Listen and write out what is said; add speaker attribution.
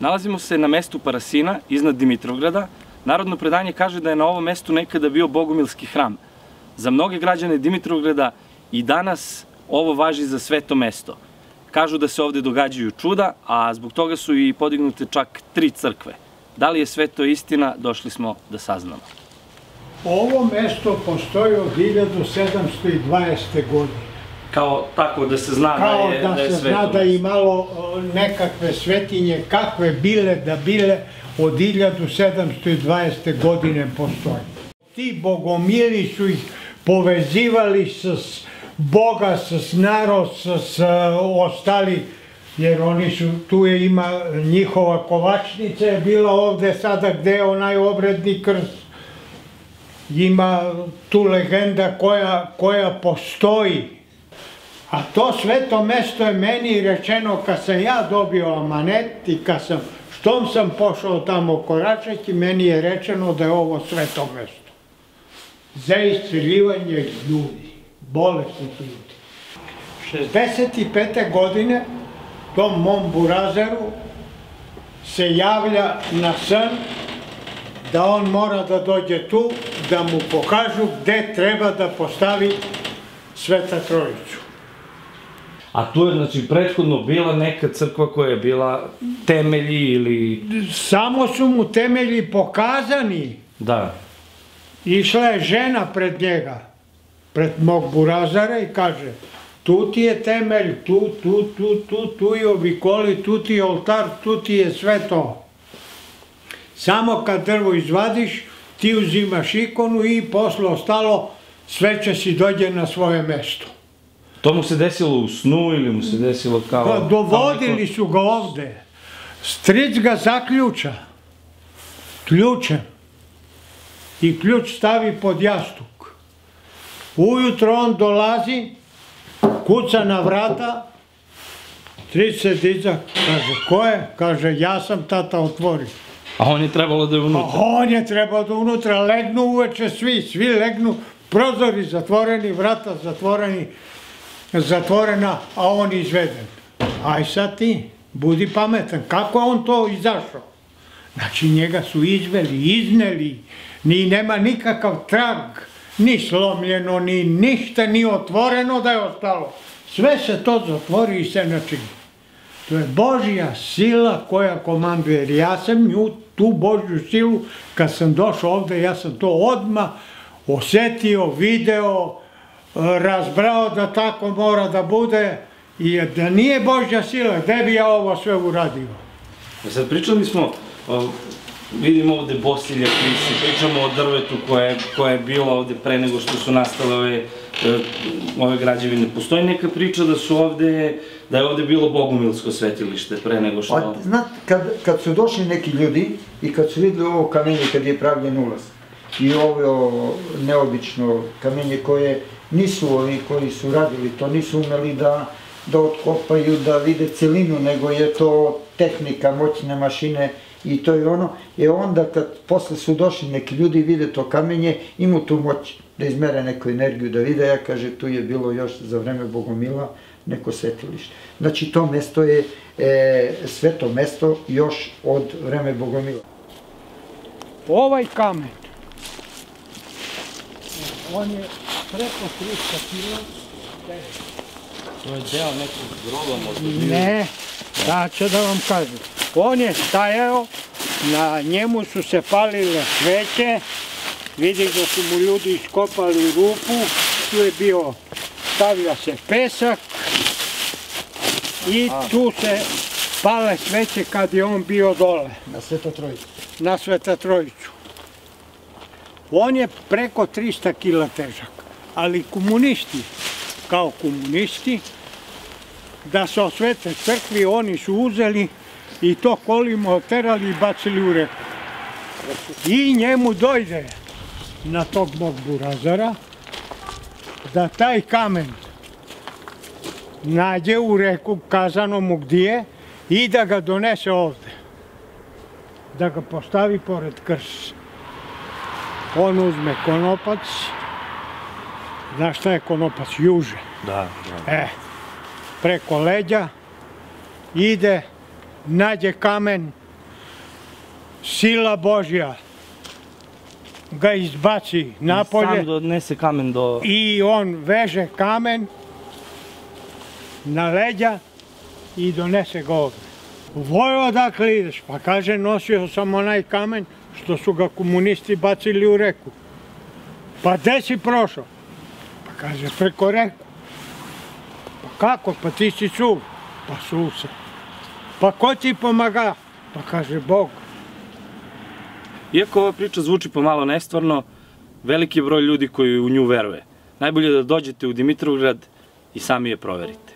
Speaker 1: Nalazimo se na mestu Parasina, iznad Dimitrovgrada. Narodno predanje kaže da je na ovom mestu nekada bio bogumilski hram. Za mnoge građane Dimitrovgrada i danas ovo važi za sveto mesto. Kažu da se ovde događaju čuda, a zbog toga su i podignute čak tri crkve. Da li je sve to istina, došli smo da saznamo.
Speaker 2: Ovo mesto postoji od 1720. godine.
Speaker 1: Kao tako da se zna
Speaker 2: Kao
Speaker 1: da je,
Speaker 2: da
Speaker 1: da je
Speaker 2: se
Speaker 1: sveto
Speaker 2: zna da je imalo nekakve svetinje, kakve bile da bile, od 1720. godine postoji. Ti bogomili su ih povezivali sa Boga, sa narod, sa, sa ostali, jer oni su, tu je ima njihova kovačnica je bila ovde sada gde je onaj obredni krst. Ima tu legenda koja, koja postoji. A to sveto mesto je meni rečeno kad sam ja dobio amanet i kad sam, štom sam pošao tamo koračeći, meni je rečeno da je ovo sveto mesto. Za isceljivanje ljudi, bolesnih ljudi. 65. godine tom mom burazeru se javlja na san da on mora da dođe tu, da mu pokažu gde treba da postavi Sveta Trojicu.
Speaker 1: A tu je, znači, prethodno bila neka crkva koja je bila temelji ili...
Speaker 2: Samo su mu temelji pokazani.
Speaker 1: Da.
Speaker 2: Išla je žena pred njega, pred mog burazara i kaže tu ti je temelj, tu, tu, tu, tu, tu je ovikoli, tu ti je oltar, tu ti je sve to. Samo kad drvo izvadiš, ti uzimaš ikonu i posle ostalo sve će si dođe na svoje mesto.
Speaker 1: To mu se desilo u snu ili mu se desilo kao...
Speaker 2: Pa dovodili su ga ovde. Stric ga zaključa. Ključem. I ključ stavi pod jastuk. Ujutro on dolazi, kuca na vrata, stric se diza, kaže, ko je? Kaže, ja sam tata otvori.
Speaker 1: A on je trebalo da je
Speaker 2: A
Speaker 1: unutra.
Speaker 2: on je trebao da unutra legnu uveče svi, svi legnu, prozori zatvoreni, vrata zatvoreni, zatvorena, a on izveden. Aj sad ti, budi pametan, kako on to izašao? Znači njega su izveli, izneli, ni nema nikakav trag, ni slomljeno, ni ništa, ni otvoreno da je ostalo. Sve se to zatvori i se načini. To je Božja sila koja komanduje, jer ja sam nju, tu Božju silu, kad sam došao ovde, ja sam to odmah osetio, video, razbrao da tako mora da bude, i da nije Božja sila, gde bi ja ovo sve uradio?
Speaker 1: E Sad pričali smo, o, vidimo ovde Bosilja Krisi, pričamo o drvetu koje, je- koje je bilo ovde pre nego što su nastale ove, e, ove građevine. Postoji neka priča da su ovde, da je ovde bilo bogumilsko svetilište pre nego što...
Speaker 3: Pa, znate, kad, kad su došli neki ljudi i kad su videli ovo kamenje kad je pravljen ulaz i ovo neobično kamenje koje nisu ovi koji su radili, to nisu umeli da, da otkopaju, da vide celinu, nego je to tehnika, moćne mašine i to je ono. I onda kad posle su došli neki ljudi vide to kamenje, imaju tu moć da izmere neku energiju, da vide, ja kaže, tu je bilo još za vreme Bogomila neko svetilište. Znači to mesto je e, sveto mesto još od vreme Bogomila.
Speaker 2: Ovaj kamen, on je preko 300 kila,
Speaker 1: To je deo nekog groba možda.
Speaker 2: Ne, da ću da vam kažem. On je stajao, na njemu su se palile sveće, vidi da su mu ljudi iskopali rupu, tu je bio, stavlja se pesak i tu se pale sveće kad je on bio dole
Speaker 3: Na Sveto Trojicu.
Speaker 2: na Sveta Trojicu. On je preko 300 kila težak, ali komunisti, kao komunisti, da se osvete crkvi, oni su uzeli i to kolimo oterali i bacili u reku. I njemu dojde na tog mog burazara da taj kamen nađe u reku, kazano mu gdje, i da ga donese ovde da ga postavi pored krsta. On uzme konopac, znaš šta je konopac? Juže.
Speaker 1: Da, da.
Speaker 2: E, preko leđa, ide, nađe kamen, sila Božja ga izbaci napolje
Speaker 1: Sam donese kamen do...
Speaker 2: i on veže kamen na leđa i donese ga ovde. Vojo odakle ideš? Pa kaže nosio sam onaj kamen što su ga komunisti bacili u reku. Pa gde si prošao? Pa kaže preko reku. Pa kako? Pa ti si suv. Pa suv sam. Pa ko ti pomaga? Pa kaže Bog.
Speaker 1: Iako ova priča zvuči pomalo nestvarno, veliki je broj ljudi koji u nju veruje. Najbolje je da dođete u Dimitrovgrad i sami je proverite.